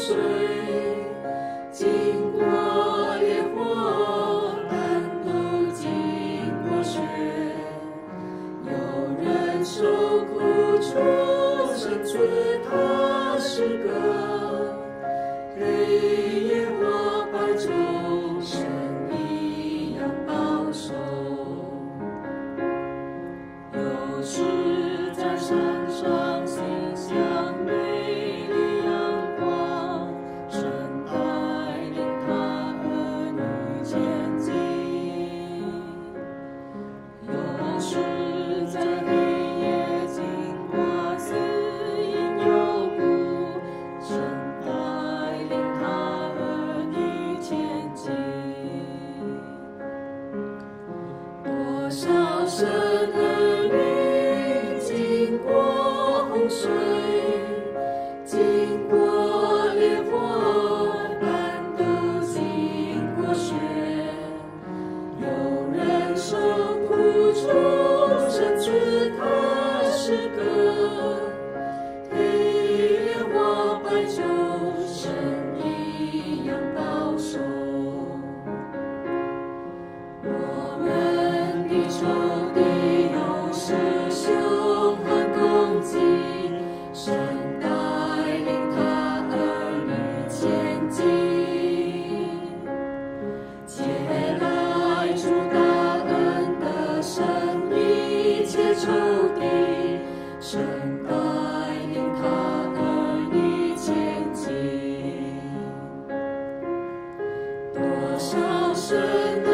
岁小声的你，经过洪水。小声